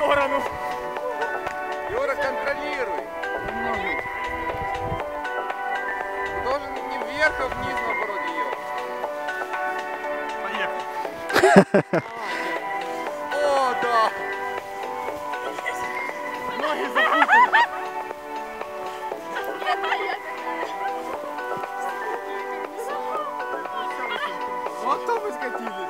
сторону. Юра, контролируй. Немного. Ты должен не вверх, а вниз, наоборот, ее. Поехали. О, да. Ноги запутаны. Вот то вы скатились.